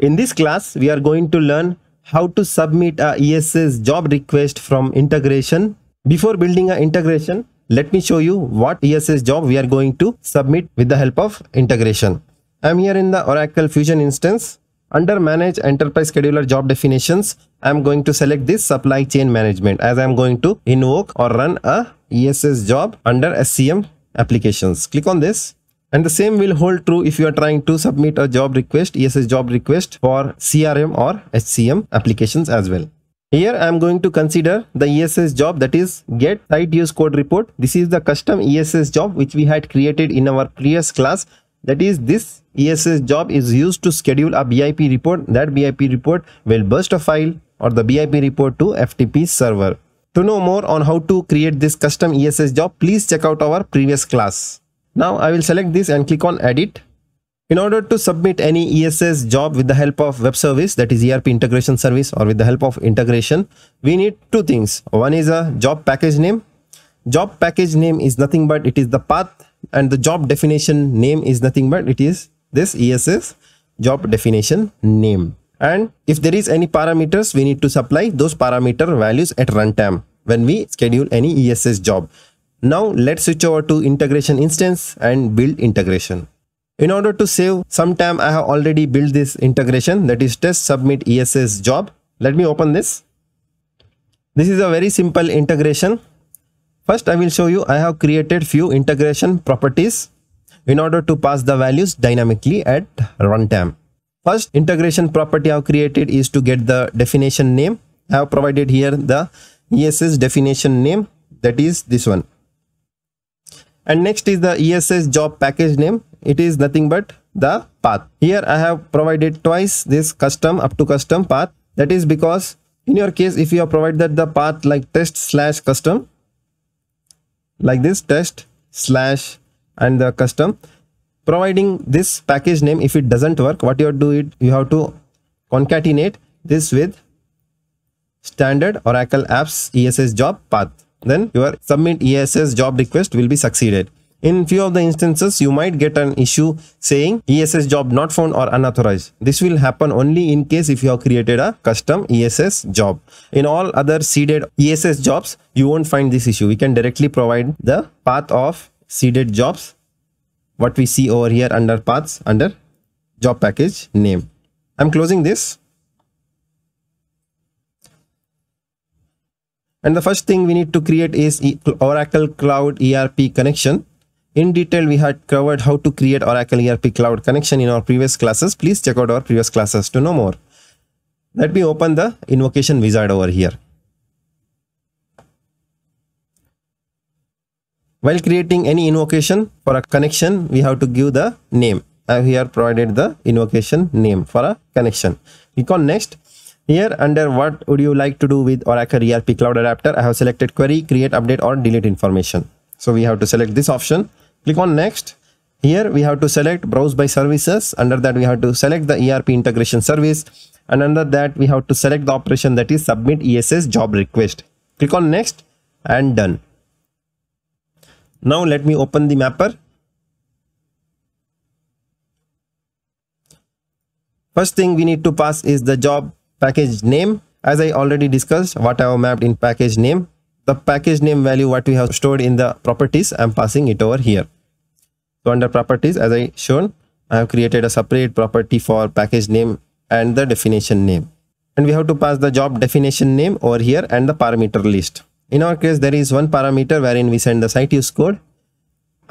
In this class, we are going to learn how to submit a ESS job request from integration. Before building a integration, let me show you what ESS job we are going to submit with the help of integration. I'm here in the Oracle Fusion instance. Under Manage Enterprise Scheduler Job Definitions, I'm going to select this Supply Chain Management as I'm going to invoke or run a ESS job under SCM applications. Click on this and the same will hold true if you are trying to submit a job request, ESS job request for CRM or HCM applications as well. Here I am going to consider the ESS job that is get site use code report. This is the custom ESS job which we had created in our previous class. That is this ESS job is used to schedule a BIP report. That BIP report will burst a file or the BIP report to FTP server. To know more on how to create this custom ESS job, please check out our previous class. Now I will select this and click on edit. In order to submit any ESS job with the help of web service that is ERP integration service or with the help of integration, we need two things. One is a job package name. Job package name is nothing but it is the path and the job definition name is nothing but it is this ESS job definition name. And if there is any parameters, we need to supply those parameter values at runtime when we schedule any ESS job. Now let's switch over to integration instance and build integration. In order to save some time, I have already built this integration that is test submit ESS job. Let me open this. This is a very simple integration. First, I will show you I have created few integration properties in order to pass the values dynamically at runtime. First integration property I have created is to get the definition name. I have provided here the ESS definition name that is this one and next is the ESS job package name. It is nothing but the path. Here I have provided twice this custom up to custom path. That is because in your case, if you have provided the path like test slash custom, like this test slash and the custom, providing this package name, if it doesn't work, what you do it, you have to concatenate this with standard Oracle apps ESS job path then your submit ESS job request will be succeeded. In few of the instances, you might get an issue saying ESS job not found or unauthorized. This will happen only in case if you have created a custom ESS job. In all other seeded ESS jobs, you won't find this issue. We can directly provide the path of seeded jobs. What we see over here under paths under job package name. I'm closing this And the first thing we need to create is Oracle Cloud ERP connection. In detail, we had covered how to create Oracle ERP Cloud connection in our previous classes. Please check out our previous classes to know more. Let me open the invocation wizard over here. While creating any invocation for a connection, we have to give the name. I have here provided the invocation name for a connection. Click on next here under what would you like to do with Oracle ERP Cloud Adapter, I have selected query, create, update or delete information. So we have to select this option. Click on next. Here we have to select browse by services. Under that we have to select the ERP integration service. And under that we have to select the operation that is submit ESS job request. Click on next and done. Now let me open the mapper. First thing we need to pass is the job package name as I already discussed what I have mapped in package name. The package name value what we have stored in the properties I'm passing it over here. So under properties as I shown I have created a separate property for package name and the definition name. And we have to pass the job definition name over here and the parameter list. In our case there is one parameter wherein we send the site use code.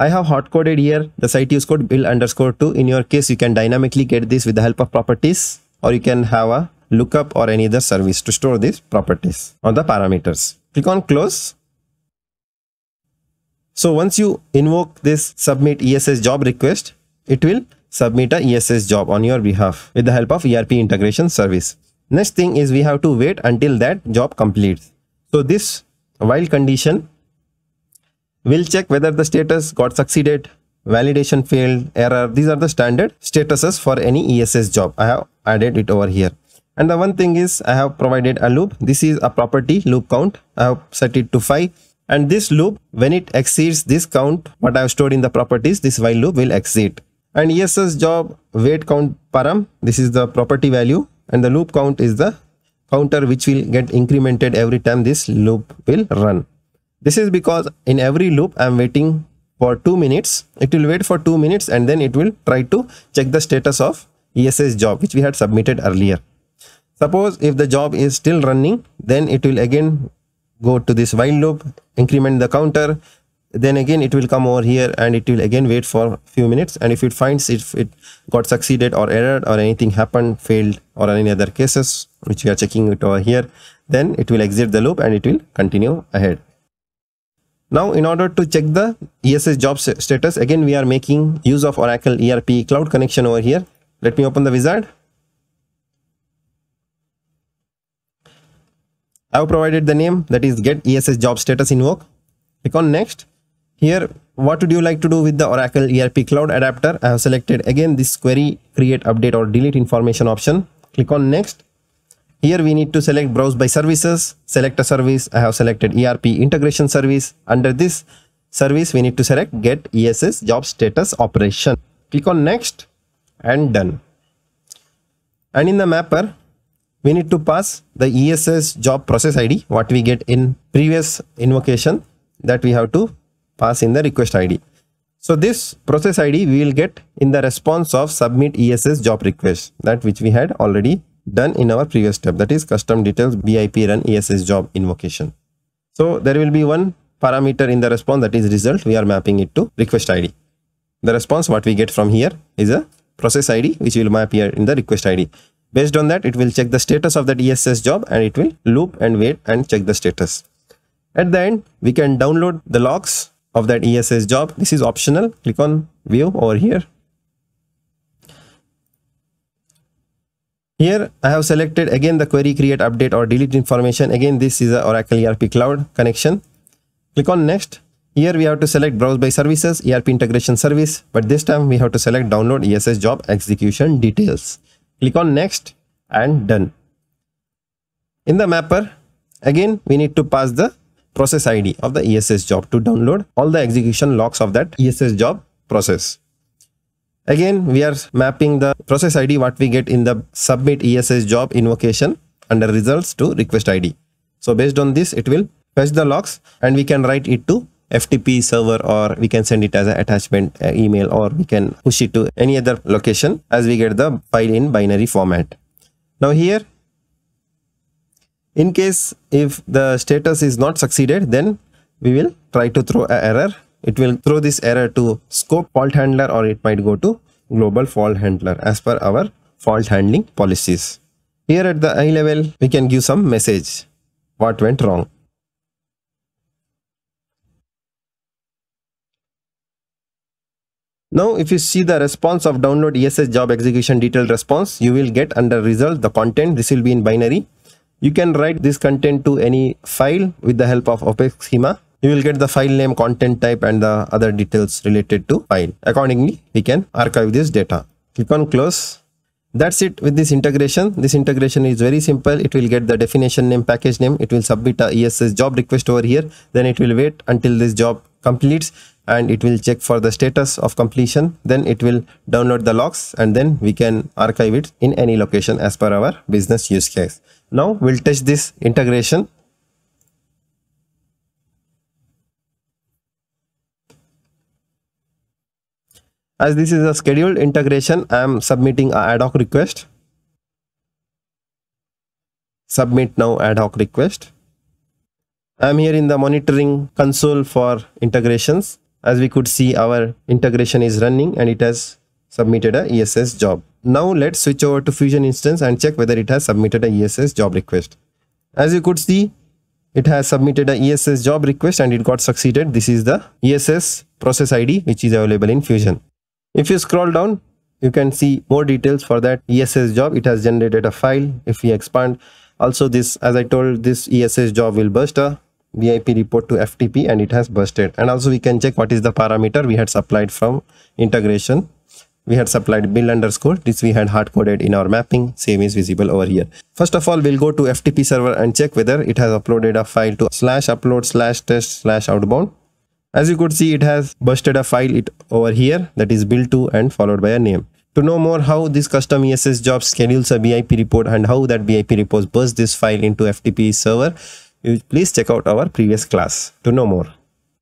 I have hard coded here the site use code build underscore 2 in your case you can dynamically get this with the help of properties or you can have a lookup or any other service to store these properties or the parameters. Click on close. So once you invoke this submit ESS job request, it will submit a ESS job on your behalf with the help of ERP integration service. Next thing is we have to wait until that job completes. So this while condition will check whether the status got succeeded, validation failed, error. These are the standard statuses for any ESS job. I have added it over here and the one thing is I have provided a loop. This is a property loop count. I have set it to 5 and this loop when it exceeds this count what I have stored in the properties this while loop will exit and ESS job wait count param this is the property value. And the loop count is the counter which will get incremented every time this loop will run. This is because in every loop i am waiting for 2 minutes. It will wait for 2 minutes and then it will try to check the status of ess job which we had submitted earlier suppose if the job is still running then it will again go to this while loop increment the counter then again it will come over here and it will again wait for a few minutes. And if it finds if it got succeeded or error or anything happened failed or any other cases which we are checking it over here then it will exit the loop and it will continue ahead. Now in order to check the ess job status again we are making use of oracle erp cloud connection over here. Let me open the wizard i have provided the name that is get ess job status invoke click on next here, what would you like to do with the Oracle ERP Cloud Adapter? I have selected again this query, create, update or delete information option. Click on next. Here we need to select browse by services, select a service. I have selected ERP integration service. Under this service, we need to select get ESS job status operation. Click on next and done. And in the mapper, we need to pass the ESS job process ID, what we get in previous invocation that we have to pass in the request ID. So this process ID we will get in the response of submit ESS job request that which we had already done in our previous step that is custom details BIP run ESS job invocation. So there will be one parameter in the response that is result we are mapping it to request ID. The response what we get from here is a process ID which will map here in the request ID. Based on that it will check the status of that ESS job and it will loop and wait and check the status. At the end we can download the logs of that ESS job. This is optional. Click on view over here. Here I have selected again the query create update or delete information. Again this is a Oracle ERP cloud connection. Click on next. Here we have to select browse by services ERP integration service but this time we have to select download ESS job execution details. Click on next and done. In the mapper again we need to pass the process ID of the ESS job to download all the execution logs of that ESS job process. Again, we are mapping the process ID what we get in the submit ESS job invocation under results to request ID. So based on this, it will fetch the logs and we can write it to FTP server or we can send it as an attachment uh, email or we can push it to any other location as we get the file in binary format. Now here in case if the status is not succeeded then we will try to throw an error. It will throw this error to scope fault handler or it might go to global fault handler as per our fault handling policies. Here at the eye level we can give some message. What went wrong Now, if you see the response of download ESS job execution detailed response, you will get under result the content. This will be in binary you can write this content to any file with the help of opaque schema. You will get the file name, content type and the other details related to file. Accordingly, we can archive this data. Click on close. That's it with this integration. This integration is very simple. It will get the definition name, package name. It will submit a ESS job request over here. Then it will wait until this job completes and it will check for the status of completion. Then it will download the logs and then we can archive it in any location as per our business use case. Now we'll test this integration. As this is a scheduled integration, I am submitting a ad hoc request. Submit now ad hoc request. I am here in the monitoring console for integrations. As we could see, our integration is running and it has submitted a ESS job. Now let's switch over to Fusion instance and check whether it has submitted a ESS job request. As you could see, it has submitted a ESS job request and it got succeeded. This is the ESS process ID which is available in Fusion. If you scroll down, you can see more details for that ESS job. It has generated a file. If we expand, also this, as I told, this ESS job will burst a BIP report to FTP and it has bursted. And also we can check what is the parameter we had supplied from integration. We had supplied bill underscore. This we had hard coded in our mapping. Same is visible over here. First of all we'll go to ftp server and check whether it has uploaded a file to slash upload slash test slash outbound. As you could see, it has busted a file it over here. That is build to and followed by a name. To know more how this custom ESS job schedules a BIP report and how that BIP report bursts this file into FTP server, please check out our previous class to know more.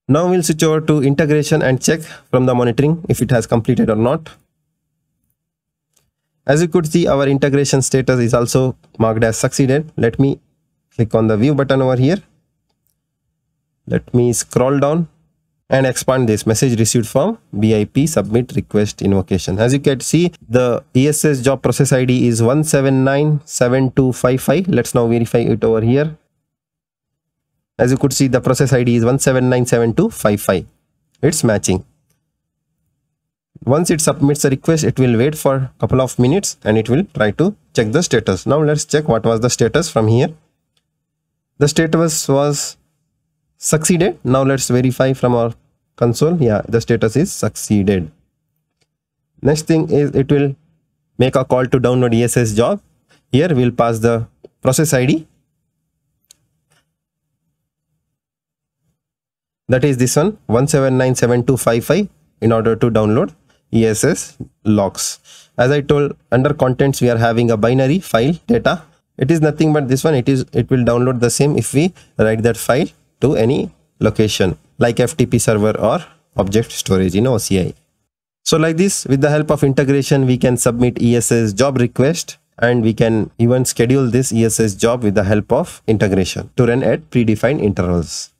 Now we'll switch over to integration and check from the monitoring if it has completed or not. As you could see, our integration status is also marked as succeeded. Let me click on the view button over here. Let me scroll down and expand this message received from BIP submit request invocation. As you can see, the ESS job process ID is 1797255. Let's now verify it over here. As you could see, the process ID is 1797255. It's matching. Once it submits a request, it will wait for a couple of minutes and it will try to check the status. Now let's check what was the status from here. The status was succeeded now let's verify from our console yeah the status is succeeded next thing is it will make a call to download ess job here we'll pass the process id that is this one 1797255 in order to download ess logs as i told under contents we are having a binary file data it is nothing but this one it is it will download the same if we write that file to any location like FTP server or object storage in OCI. So like this, with the help of integration, we can submit ESS job request and we can even schedule this ESS job with the help of integration to run at predefined intervals.